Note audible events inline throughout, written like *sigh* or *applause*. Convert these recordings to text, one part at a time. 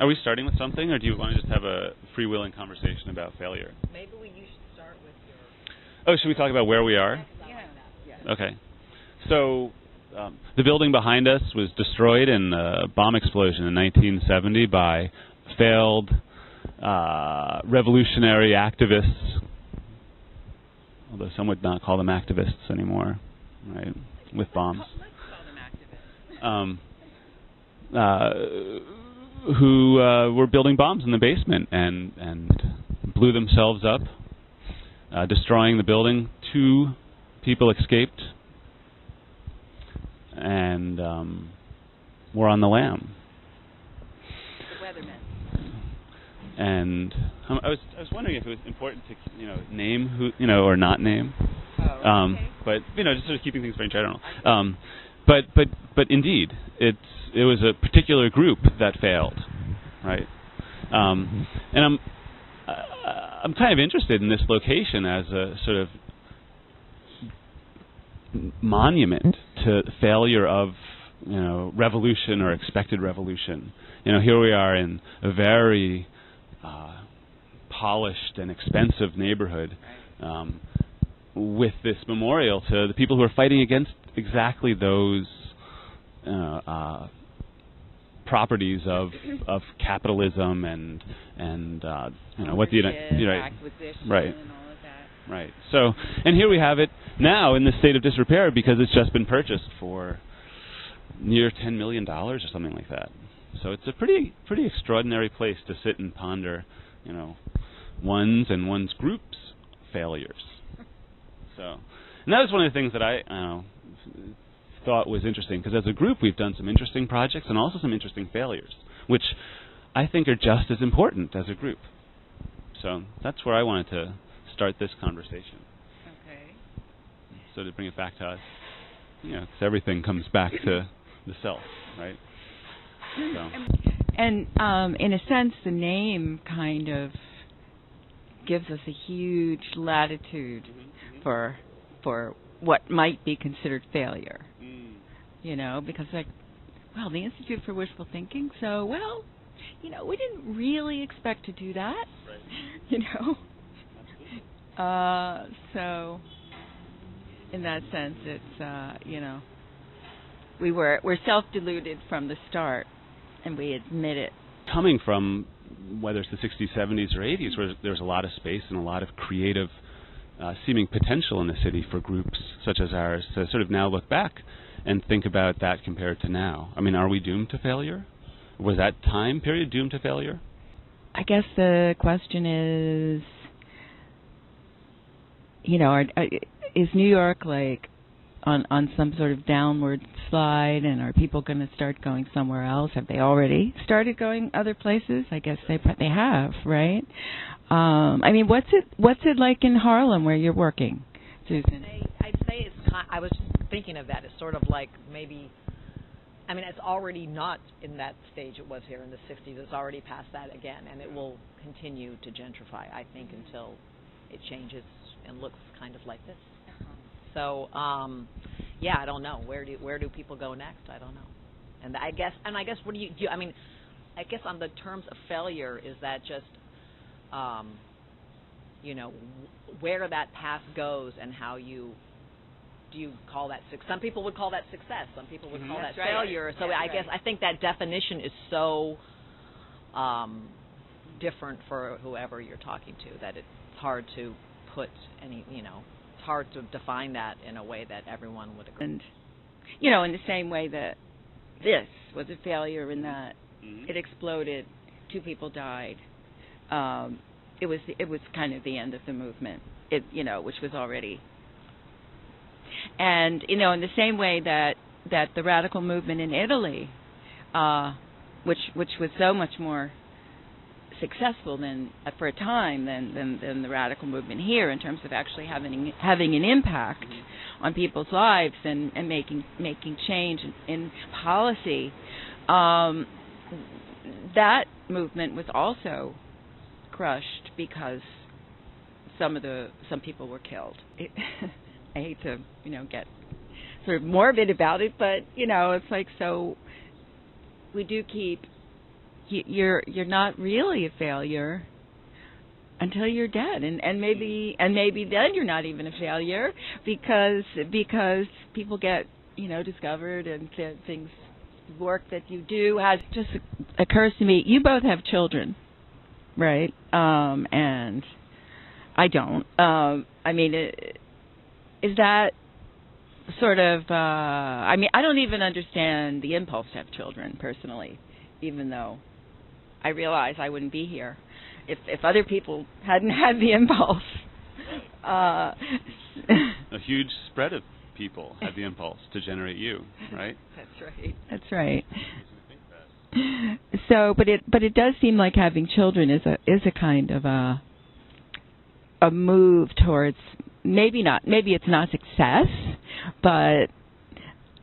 Are we starting with something, or do you want to just have a freewheeling conversation about failure? Maybe we, you should start with your. Oh, should we talk about where we are? Yeah. Okay. So, um, the building behind us was destroyed in a bomb explosion in 1970 by failed uh, revolutionary activists, although some would not call them activists anymore, right? With bombs. Let's call them activists. Um, uh, who uh, were building bombs in the basement and and blew themselves up, uh, destroying the building. Two people escaped and um, were on the lam. The weathermen. And um, I was I was wondering if it was important to you know name who you know or not name. Oh, Um, okay. but you know, just sort of keeping things very general. Um, but but but indeed, it's it was a particular group that failed, right? Um, and I'm uh, I'm kind of interested in this location as a sort of monument to failure of you know revolution or expected revolution. You know, here we are in a very uh, polished and expensive neighborhood. Um, with this memorial to the people who are fighting against exactly those uh, uh, properties of of capitalism and and uh, you know what the Uni- Ownership, right Right. and all of that. right so and here we have it now in the state of disrepair because it's just been purchased for near ten million dollars or something like that. So it's a pretty pretty extraordinary place to sit and ponder, you know, one's and one's group's failures. *laughs* So, and that was one of the things that I, I don't know, thought was interesting because as a group we've done some interesting projects and also some interesting failures, which I think are just as important as a group. So that's where I wanted to start this conversation. Okay. So to bring it back to us, you know, 'cause everything comes back to the self, right? So. And um, in a sense, the name kind of gives us a huge latitude for for what might be considered failure. You know, because like, well, the Institute for Wishful Thinking. So, well, you know, we didn't really expect to do that. *laughs* You know. Uh, so, in that sense, it's uh, you know, we were we're self-deluded from the start, and we admit it. coming from whether it's the 60s, 70s, or 80s, where there was a lot of space and a lot of creative uh, seeming potential in the city for groups such as ours to sort of now look back and think about that compared to now. I mean, are we doomed to failure? Was that time period doomed to failure? I guess the question is, you know, are, are, is New York like on on some sort of downward slide, and are people going to start going somewhere else? Have they already started going other places? I guess they they have, right? Um, I mean, what's it what's it like in Harlem where you're working, Susan? I, I'd say it's. I was just thinking of that. It's sort of like maybe. I mean, it's already not in that stage it was here in the 60s. It's already past that again, and it will continue to gentrify, I think, until it changes and looks kind of like this. So, um, yeah, I don't know. Where do where do people go next? I don't know. And I guess and I guess what do you do? You, I mean, I guess on the terms of failure, is that just, um, you know, where that path goes and how you do you call that success? Some people would call that success. Some people would call That's that right. failure. So That's I guess right. I think that definition is so um, different for whoever you're talking to that it's hard to put any. You know, it's hard to define that in a way that everyone would agree. And you know, in the same way that this was a failure in that it exploded, two people died. Um, it was it was kind of the end of the movement. It you know, which was already. And you know, in the same way that that the radical movement in Italy, uh, which which was so much more successful than uh, for a time than, than than the radical movement here in terms of actually having having an impact on people's lives and, and making making change in, in policy. Um, that movement was also crushed because some of the some people were killed. It, *laughs* I hate to you know get sort of morbid about it, but you know it's like so we do keep you're you're not really a failure until you're dead. And and maybe and maybe then you're not even a failure because because people get you know discovered and th- things work that you do. Has just occurs to me. You both have children right um and I don't um I mean it, is that sort of uh I mean I don't even understand the impulse to have children personally even though I realize I wouldn't be here if if other people hadn't had the impulse. Uh, a huge spread of people had the impulse to generate you, right? *laughs* That's right. That's right. So, but it but it does seem like having children is a is a kind of a a move towards maybe not maybe it's not success, but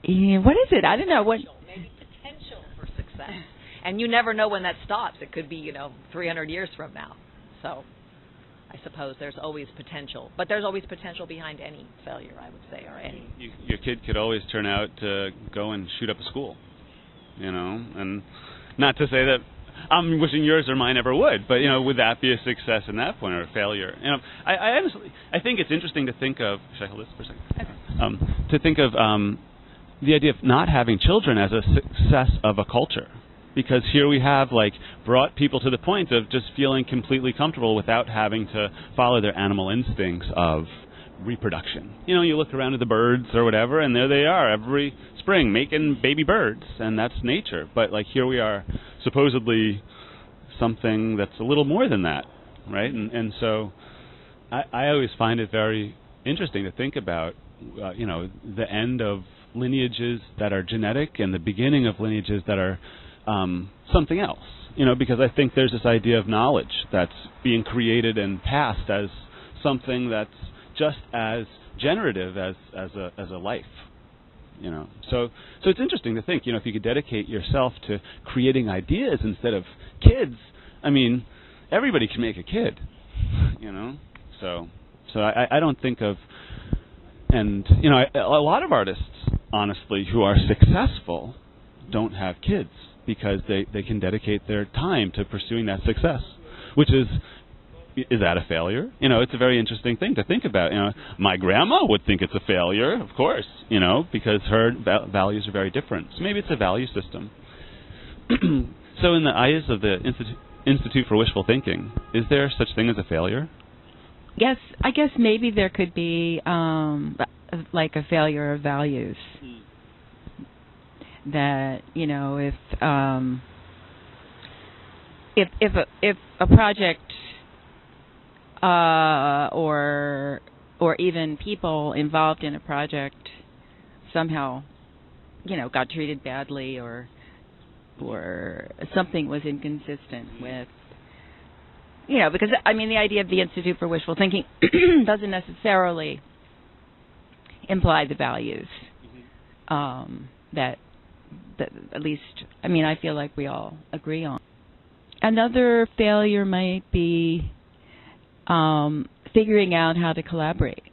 yeah, what is it? I don't know what maybe potential for success and you never know when that stops. It could be, you know, 300 years from now. So I suppose there's always potential, but there's always potential behind any failure, I would say, or any. You, your kid could always turn out to go and shoot up a school, you know, and not to say that I'm wishing yours or mine ever would, but you know, would that be a success in that point or a failure? You know, I, I honestly, I think it's interesting to think of. Should I hold this for a second? Um, to think of um, the idea of not having children as a success of a culture because here we have like brought people to the point of just feeling completely comfortable without having to follow their animal instincts of reproduction. You know, you look around at the birds or whatever, and there they are every spring making baby birds, and that's nature. But like here we are, supposedly something that's a little more than that, right? And and so I, I always find it very interesting to think about, uh, you know, the end of lineages that are genetic and the beginning of lineages that are um, something else. You know, because I think there's this idea of knowledge that's being created and passed as something that's just as generative as as a as a life. You know, so so it's interesting to think. You know, if you could dedicate yourself to creating ideas instead of kids, I mean, everybody can make a kid. You know, so so I, I don't think of, and you know, I, a lot of artists, honestly, who are successful, don't have kids because they, they can dedicate their time to pursuing that success, which is is that a failure? You know, it's a very interesting thing to think about. You know, my grandma would think it's a failure, of course, you know, because her va- values are very different. So maybe it's a value system. *clears throat* so, in the eyes of the Institute, Institute for Wishful Thinking, is there such thing as a failure? Yes, I guess maybe there could be um, like a failure of values. Hmm that you know if um, if if a, if a project uh, or or even people involved in a project somehow you know got treated badly or or something was inconsistent with you know because I mean the idea of the Institute for Wishful Thinking *clears throat* doesn't necessarily imply the values mm-hmm. um, that that at least I mean I feel like we all agree on. Another failure might be um, figuring out how to collaborate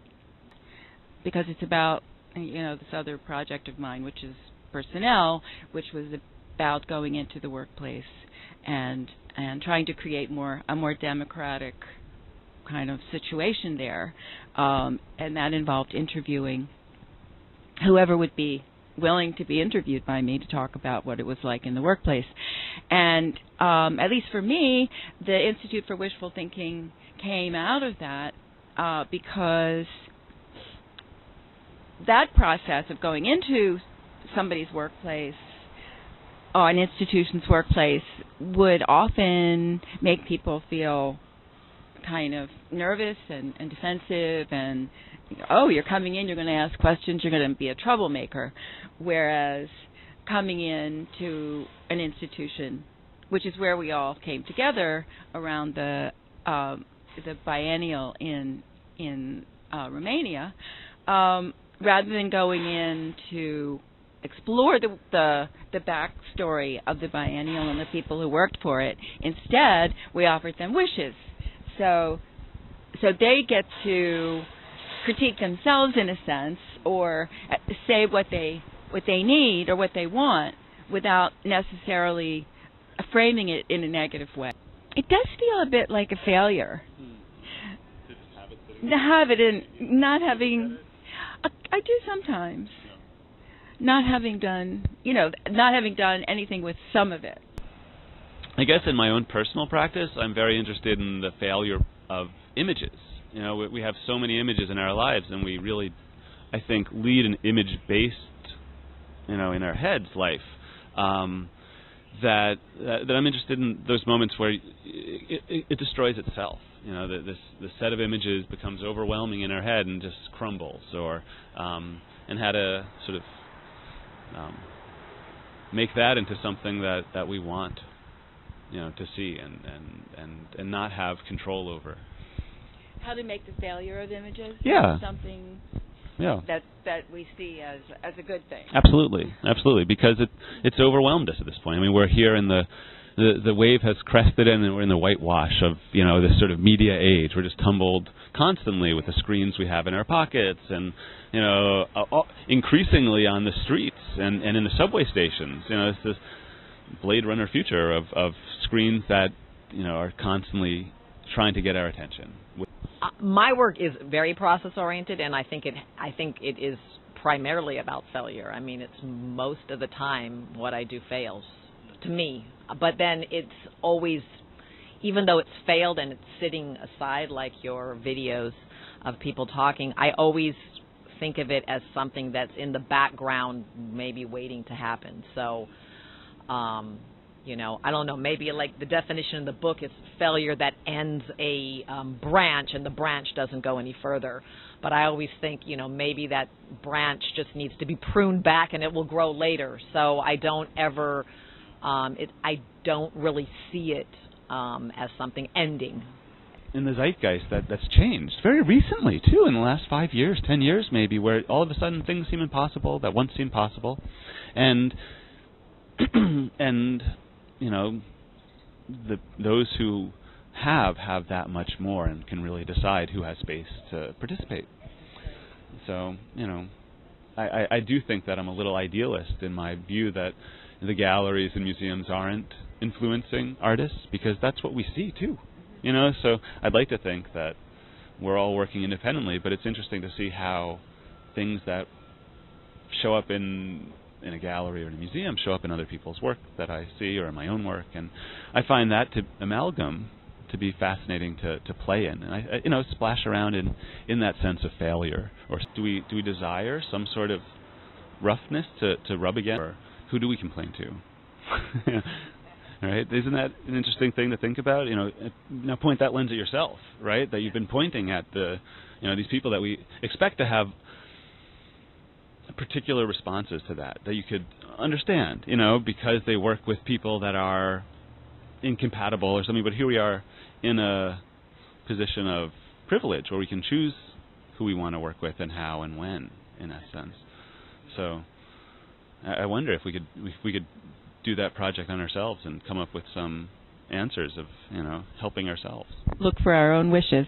because it's about you know this other project of mine which is personnel which was about going into the workplace and and trying to create more a more democratic kind of situation there um, and that involved interviewing whoever would be willing to be interviewed by me to talk about what it was like in the workplace. And um, at least for me, the Institute for Wishful Thinking came out of that uh, because that process of going into somebody's workplace or an institution's workplace would often make people feel kind of nervous and, and defensive and oh, you're coming in, you're going to ask questions, you're going to be a troublemaker. Whereas coming in to an institution, which is where we all came together around the um, the biennial in in uh, Romania, um, rather than going in to explore the, the the backstory of the biennial and the people who worked for it. Instead, we offered them wishes. So so they get to critique themselves in a sense or uh, say what they what they need or what they want without necessarily framing it in a negative way. It does feel a bit like a failure. Have it in not having I, I do sometimes. Not having done, you know, not having done anything with some of it. I guess in my own personal practice, I'm very interested in the failure of images. You know, we, we have so many images in our lives, and we really, I think, lead an image-based, you know, in our heads life. Um, that, that that I'm interested in those moments where it, it, it destroys itself. You know, the, this the set of images becomes overwhelming in our head and just crumbles, or um, and how to sort of um, make that into something that that we want you know to see and and and and not have control over. How to make the failure of images yeah. something yeah. that that we see as as a good thing. Absolutely. Absolutely. Because it it's overwhelmed us at this point. I mean we're here in the the the wave has crested and we're in the whitewash of you know this sort of media age we're just tumbled constantly with the screens we have in our pockets and you know uh, increasingly on the streets and and in the subway stations you know it's this Blade Runner future of, of screens that you know are constantly trying to get our attention. Uh, my work is very process oriented, and I think it I think it is primarily about failure. I mean, it's most of the time what I do fails to me, but then it's always even though it's failed and it's sitting aside like your videos of people talking, I always think of it as something that's in the background, maybe waiting to happen. So um, you know, I don't know, maybe like the definition in the book is failure that ends a um, branch and the branch doesn't go any further. But I always think, you know, maybe that branch just needs to be pruned back and it will grow later. So I don't ever, um, it, I don't really see it um, as something ending. In the zeitgeist, that that's changed very recently too. In the last five years, ten years, maybe, where all of a sudden things seem impossible that once seemed possible, and *clears throat* and you know, the those who have have that much more and can really decide who has space to participate. So you know, I, I, I do think that I'm a little idealist in my view that the galleries and museums aren't influencing artists because that's what we see too. You know, so I'd like to think that we're all working independently, but it's interesting to see how things that show up in in a gallery or in a museum show up in other people's work that I see or in my own work, and I find that to amalgam to be fascinating to, to play in, and I, I you know splash around in in that sense of failure. Or do we do we desire some sort of roughness to to rub against, or who do we complain to? *laughs* right? Isn't that an interesting thing to think about? You know, now point that lens at yourself, right? That you've been pointing at the, you know, these people that we expect to have particular responses to that that you could understand, you know, because they work with people that are incompatible or something. But here we are in a position of privilege where we can choose who we want to work with and how and when, in a sense. So I wonder if we could if we could do that project on ourselves and come up with some answers of you know helping ourselves. Look for our own wishes.